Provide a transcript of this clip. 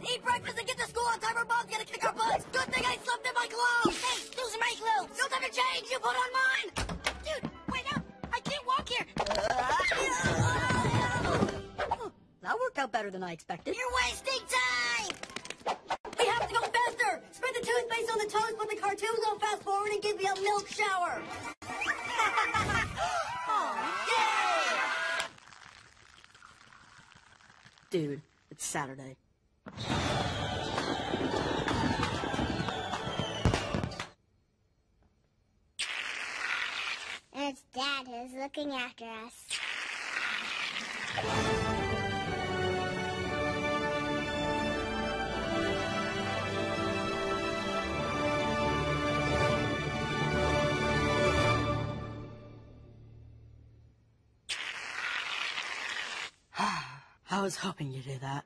Eat breakfast and get to school on time or mom's gonna kick our butts. Good thing I slept in my clothes. Hey, those are my clothes. Don't have to change. You put on mine. Dude, wait up. I can't walk here. That worked out better than I expected. You're wasting time. We have to go faster! Spread the toothpaste on the toast, put the cartoons on fast forward, and give me a milk shower! Oh, Dude, it's Saturday. And it's Dad who's looking after us. I was hoping you'd do that.